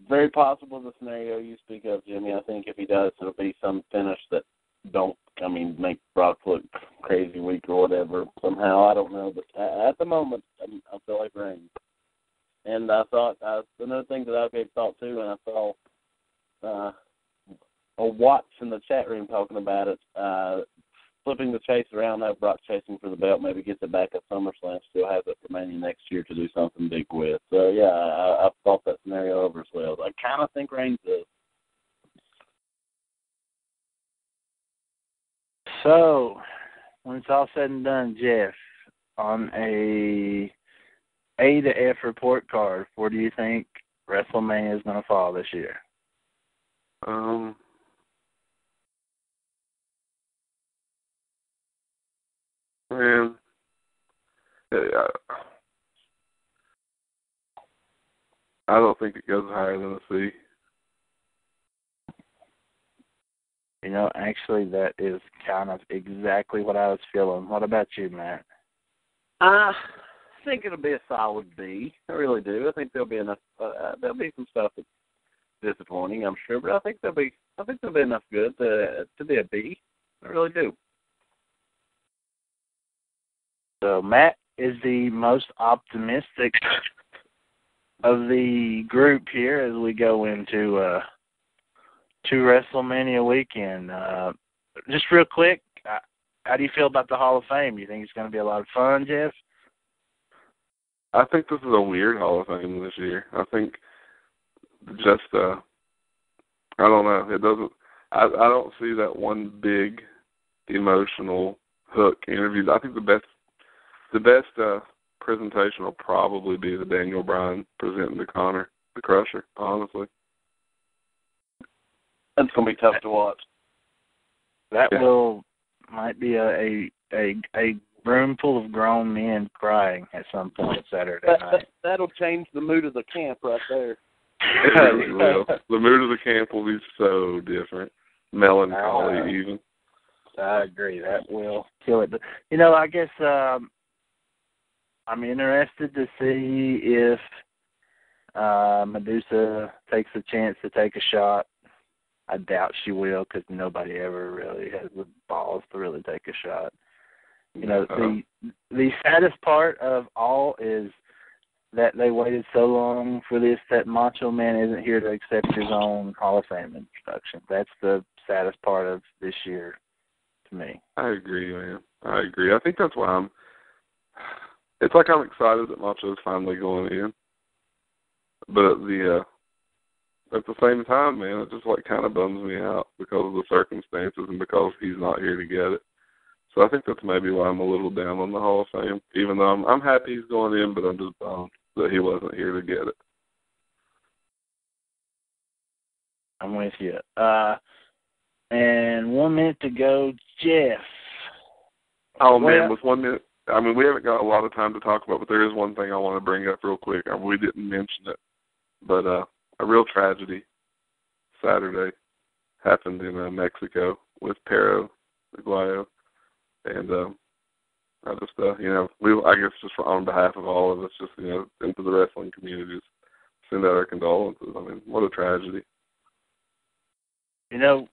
very possible the scenario you speak of, Jimmy. I think if he does, it'll be some finish that don't, I mean, make Brock look crazy weak or whatever. Somehow, I don't know, but at the moment, I'm, I feel like Reigns. And I thought uh, another thing that I gave thought to, and I saw uh, a Watts in the chat room talking about it. Uh, flipping the chase around, have Brock chasing for the belt, maybe gets it back at SummerSlam, still has it for Mania next year to do something big with. So yeah, I, I've thought that scenario over as well. I kind of think Reigns does. So, when it's all said and done, Jeff, on a A to F report card, where do you think WrestleMania is going to fall this year? Um, Man, I don't think it goes higher than a C. You know, actually, that is kind of exactly what I was feeling. What about you, Matt? Uh, I think it'll be a solid B. I really do. I think there'll be enough. Uh, uh there'll be some stuff that's disappointing, I'm sure, but I think there'll be. I think there'll be enough good to to be a B. I really do. So Matt is the most optimistic of the group here as we go into uh to WrestleMania weekend. Uh just real quick, uh, how do you feel about the Hall of Fame? You think it's going to be a lot of fun, Jeff? I think this is a weird Hall of Fame this year. I think just uh I don't know. It doesn't I I don't see that one big emotional hook interview. I think the best the best uh, presentation will probably be the Daniel Bryan presenting to Connor the Crusher. Honestly, that's gonna be tough to watch. That yeah. will might be a, a a a room full of grown men crying at some point Saturday night. That'll change the mood of the camp right there. it will. The mood of the camp will be so different, melancholy uh, even. I agree. That will kill it. But you know, I guess um I'm interested to see if uh, Medusa takes a chance to take a shot. I doubt she will because nobody ever really has the balls to really take a shot. You know, the the saddest part of all is that they waited so long for this that Macho Man isn't here to accept his own Hall of Fame introduction. That's the saddest part of this year to me. I agree, man. I agree. I think that's why I'm it's like I'm excited that Macho is finally going in, but the uh, at the same time, man, it just like kind of bums me out because of the circumstances and because he's not here to get it. So I think that's maybe why I'm a little down on the Hall of Fame, even though I'm I'm happy he's going in, but I'm just bummed that he wasn't here to get it. I'm with you. Uh, and one minute to go, Jeff. Oh man, with one minute I mean, we haven't got a lot of time to talk about, but there is one thing I want to bring up real quick. I mean, We didn't mention it, but uh, a real tragedy Saturday happened in uh, Mexico with Perro Aguayo, and um, I just, uh, you know, we I guess just on behalf of all of us, just you know, into the wrestling communities, send out our condolences. I mean, what a tragedy. You know,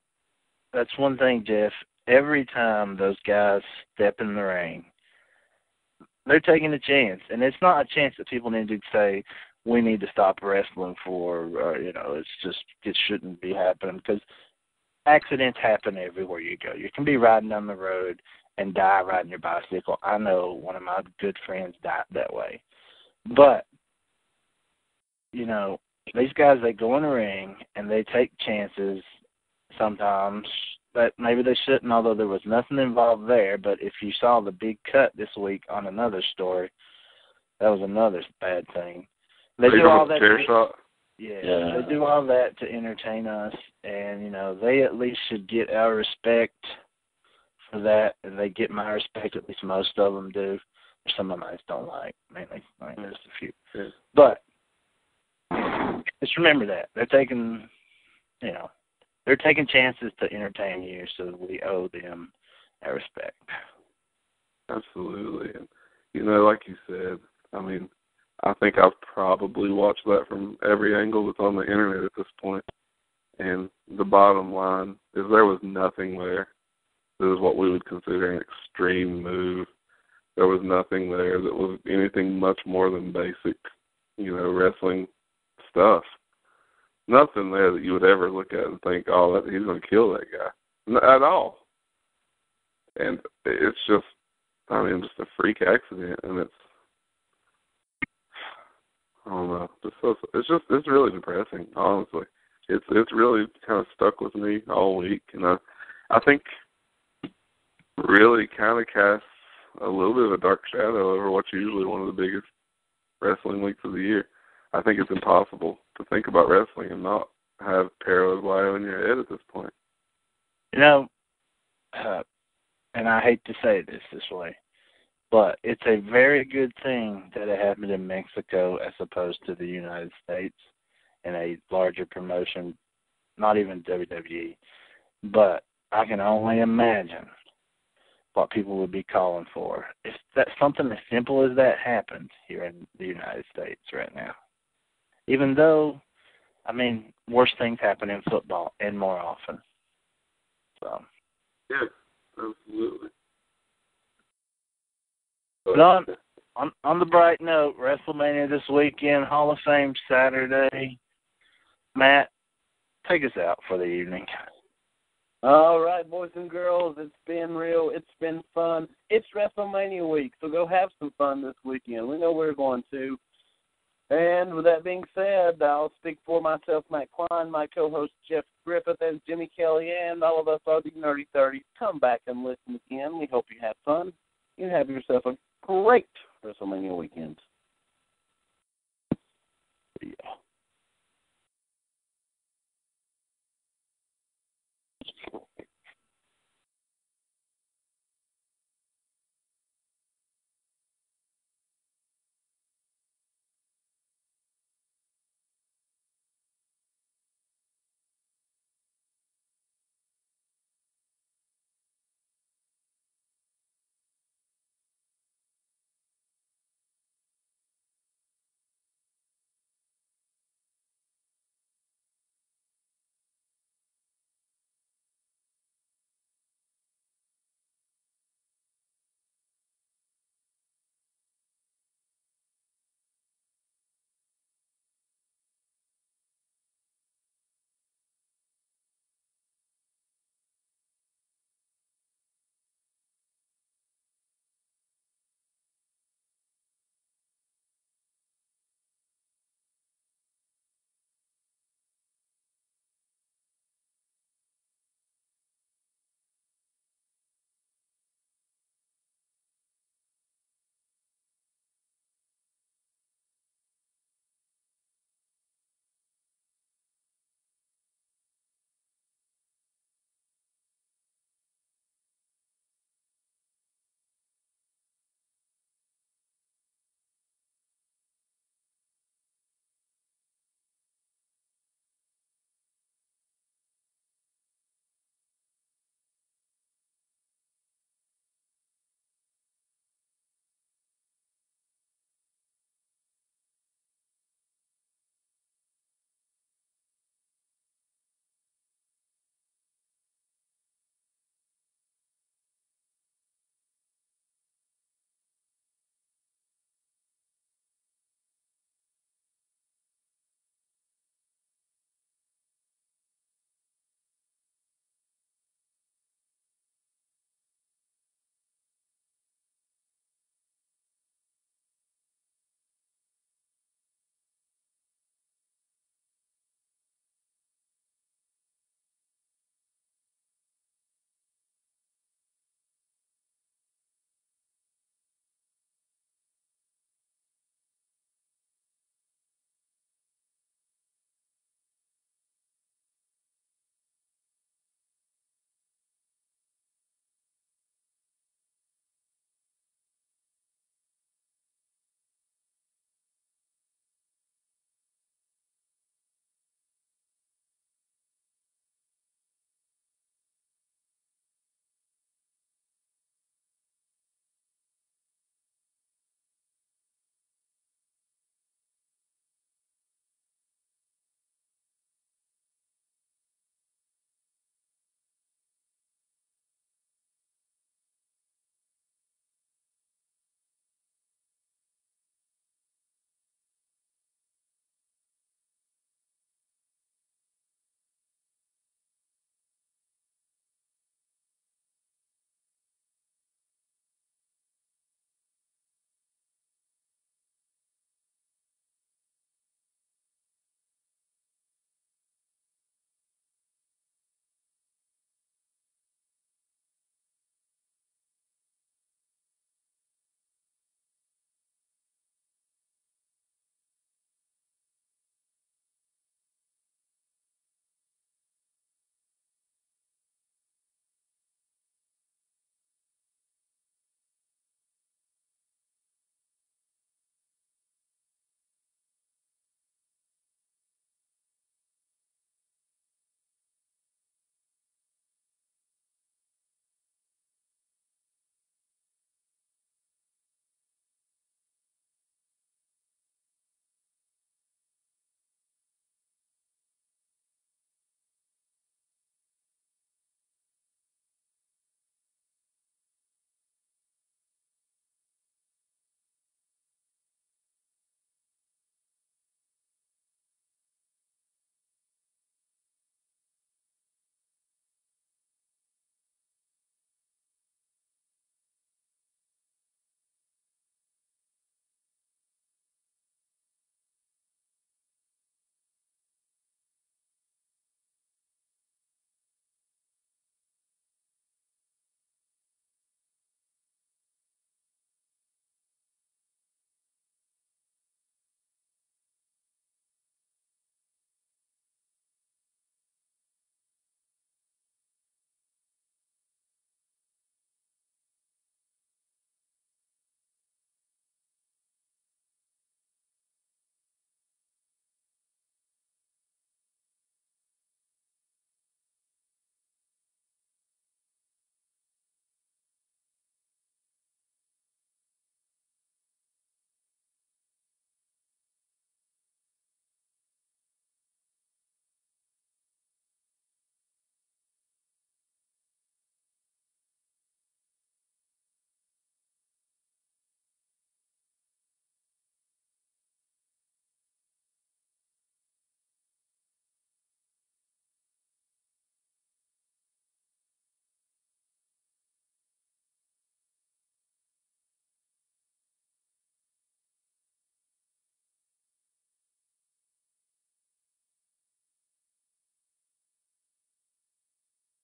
that's one thing, Jeff. Every time those guys step in the ring, they're taking a chance, and it's not a chance that people need to say we need to stop wrestling for. Uh, you know, it's just it shouldn't be happening because accidents happen everywhere you go. You can be riding down the road and die riding your bicycle. I know one of my good friends died that way, but you know these guys they go in the ring and they take chances sometimes but maybe they shouldn't, although there was nothing involved there. But if you saw the big cut this week on another story, That was another bad thing. They do all that. chair to, shot. yeah, Yeah. they do all that to entertain us, and you know they at least should get our respect for that, and they get my respect. At least most of them do. Some of them I just don't like. Mainly, I mean, there's a few. Yeah. But just remember that they're taking, you know, they're taking chances to entertain you, so we owe them our respect. Absolutely. And you know, like you said, I mean, I think I've probably watched that from every angle that's on the internet at this point. And the bottom line is there was nothing there. This is what we would consider an extreme move. There was nothing there that was anything much more than basic, you know, wrestling stuff. Nothing there that you would ever look at and think, "Oh, that, he's going to kill that guy," at all. And it's just I mean, just a freak accident, and it's I don't know. Just so, it's just it's really depressing, honestly. It's it's really kind of stuck with me all week, and I I think really kind of casts a little bit of a dark shadow over what's usually one of the biggest wrestling weeks of the year. I think it's impossible to think about wrestling and not have Perro Aguayo in your head at this point. You know, uh, and I hate to say this this way, but it's a very good thing that it happened in Mexico as opposed to the United States in a larger promotion, not even WWE. But I can only imagine what people would be calling for if that something as simple as that happened here in the United States right now. Even though, I mean, worse things happen in football and more often. So. Yeah, absolutely. But on, on on the bright note, WrestleMania this weekend, Hall of Fame Saturday. Matt, take us out for the evening. All right, boys and girls, it's been real. It's been fun. It's WrestleMania week, so go have some fun this weekend. We know where we're going to. And with that being said, I'll speak for myself, Matt Klein, my co host Jeff Griffith, and Jimmy Kelly, and all of us are the Nerdy 30s. Come back and listen again. We hope you have fun. You have yourself a great WrestleMania weekend. Yeah.